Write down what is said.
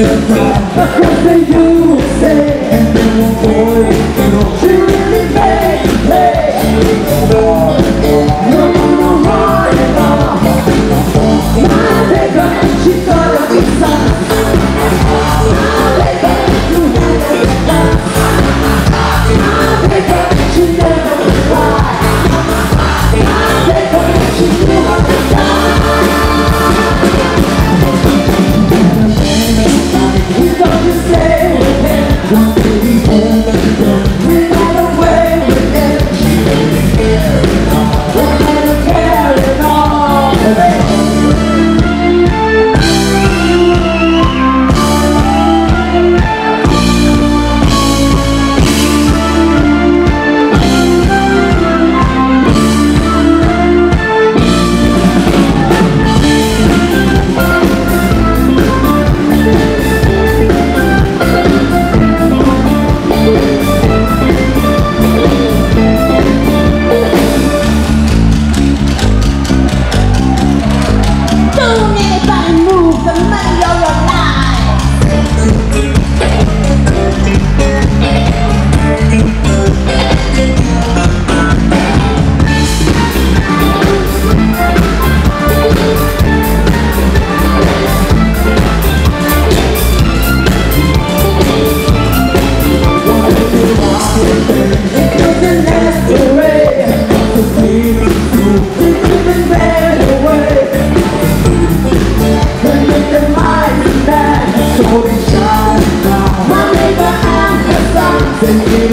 Across the Thank you.